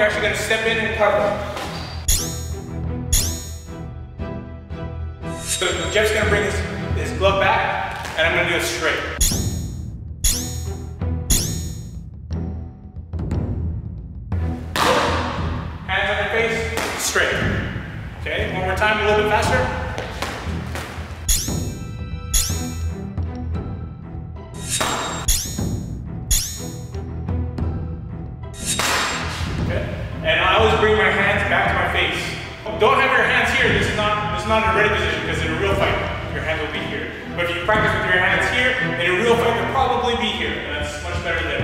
you're actually gonna step in and cover. So Jeff's gonna bring his, his glove back, and I'm gonna do it straight. Hands on your face, straight. Okay, one more time, a little bit faster. Okay and I always bring my hands back to my face. Don't have your hands here. This is not this is not a ready position because in a real fight, your hands will be here. But if you practice with your hands here, in a real fight, they'll probably be here, and that's much better than